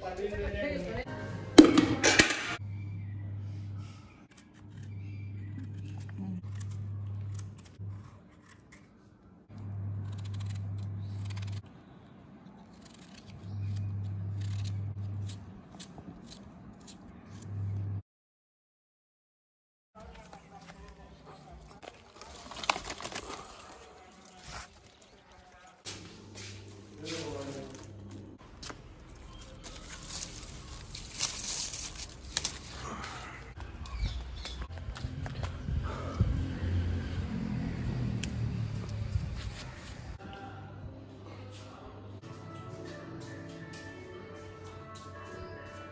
Party में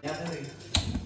the other way.